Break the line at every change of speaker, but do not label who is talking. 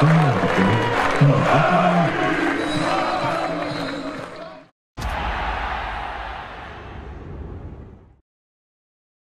どうなんだっけ。